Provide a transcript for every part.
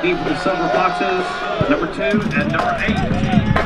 Take deep for the Silver Foxes, number two and number eight.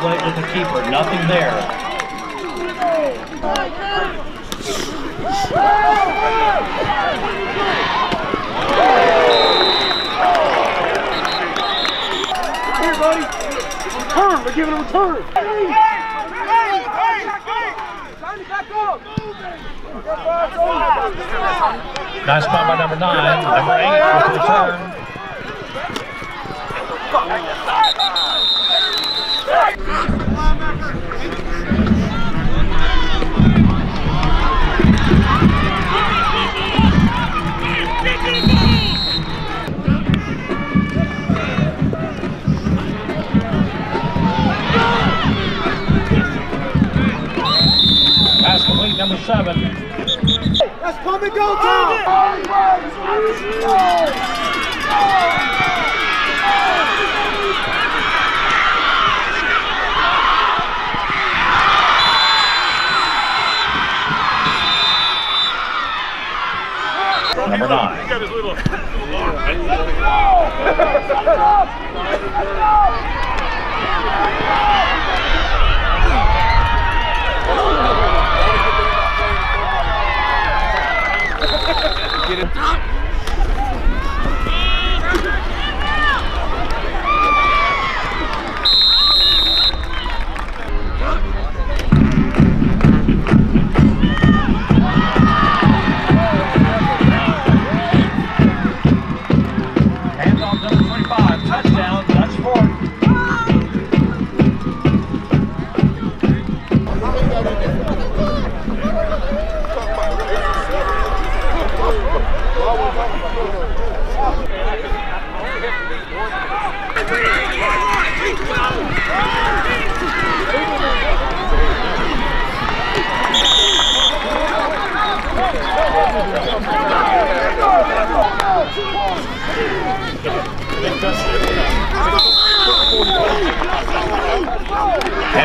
With the keeper, nothing there. Here, buddy. Return. We're giving a return. Nice spot by number nine, number eight with the return.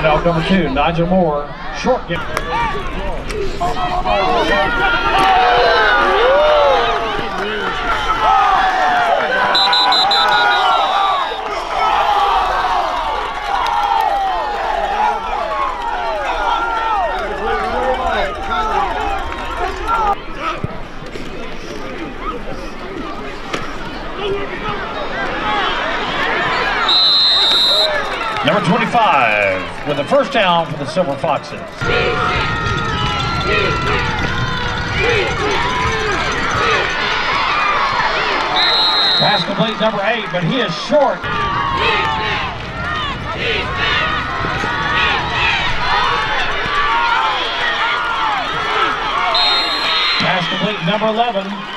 Handoff number two, Nigel Moore, short game. Number 25 with the first down for the Silver Foxes. Pass complete number eight, but he is short. Pass complete number 11.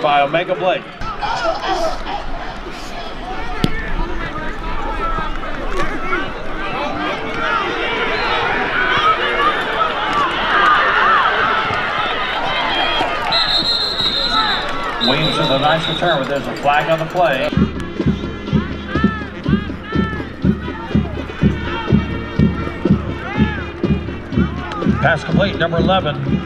scored by O'Mega Blake. Williams with a nice return, but there's a flag on the play. Pass complete, number 11,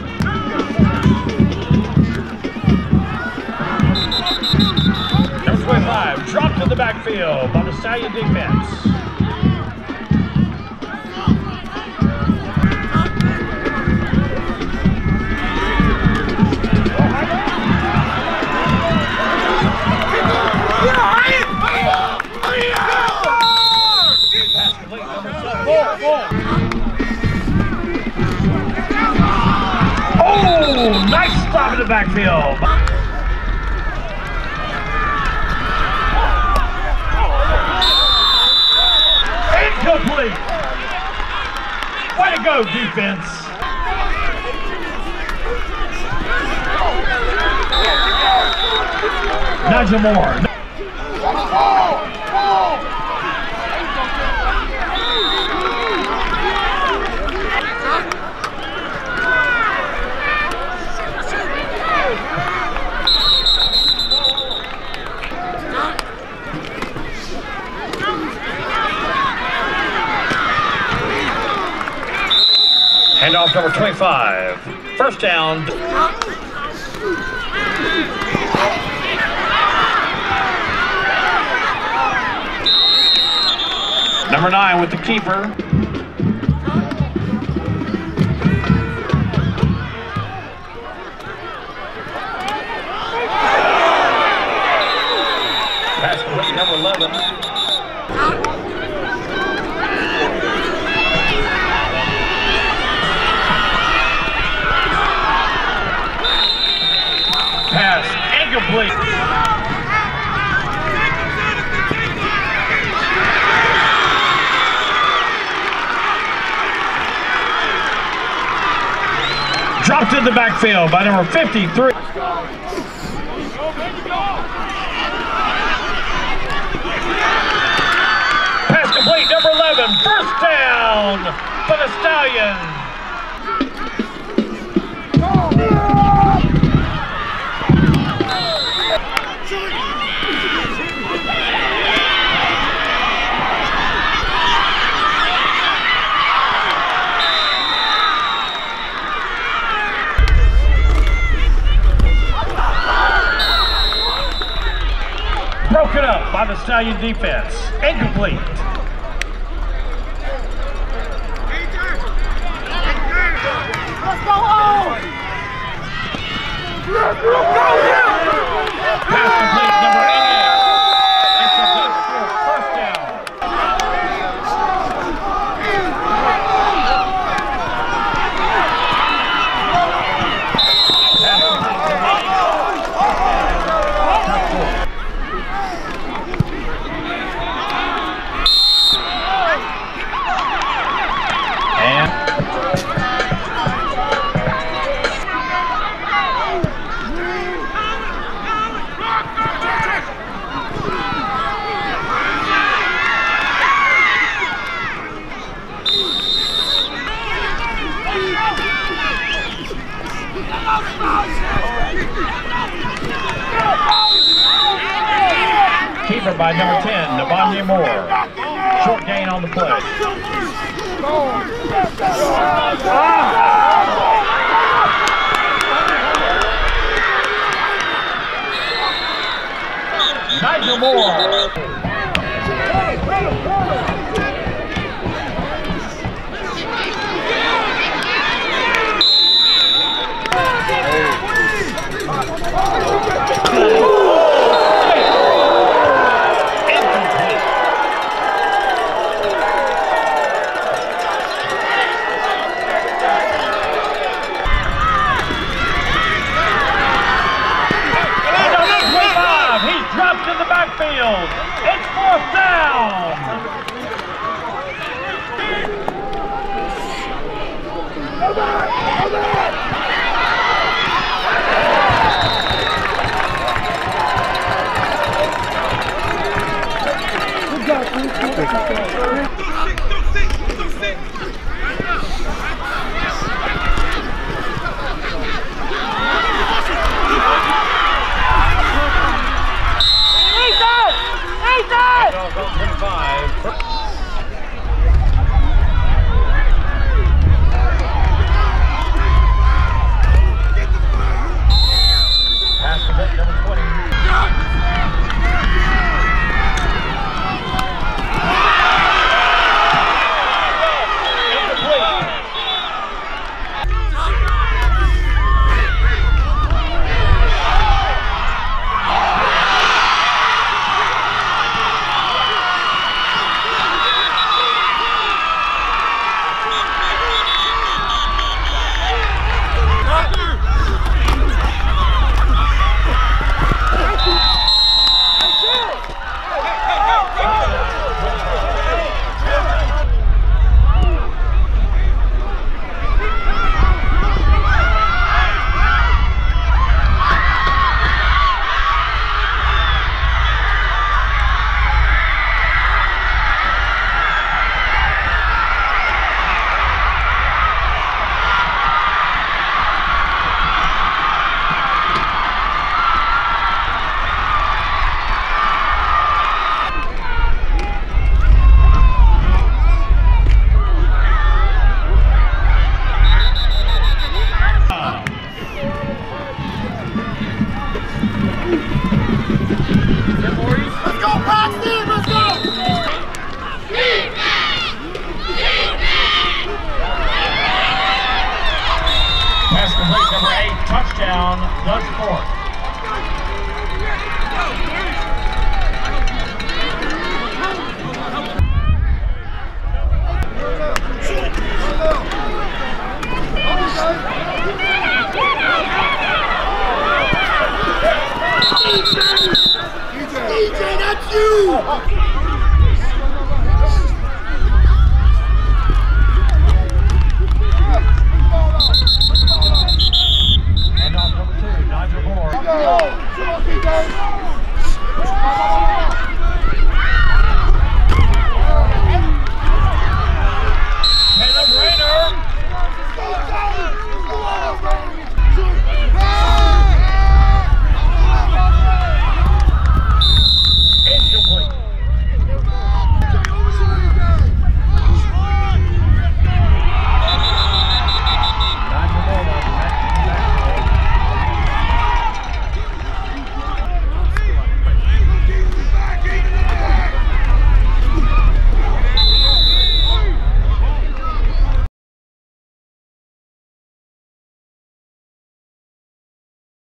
25, dropped in the backfield by the Stallion defense. Oh, nice stop in the backfield. Way to go, defense. Nigel Moore. Handoff number 25. First down. Number nine with the keeper. Incomplete. Dropped in the backfield by number 53. Pass complete, number 11. First down for the Stallions. Up by the Stallion defense. Incomplete. Let's go home! Pass complete, number 88. It's a good score. First down. Pass complete, number And keeper by number 10, Navanya Moore. Short gain on the play. Nigel Moore. Incomplete. the backfield. It's fourth down. Go back, go back. Good job, Good morning.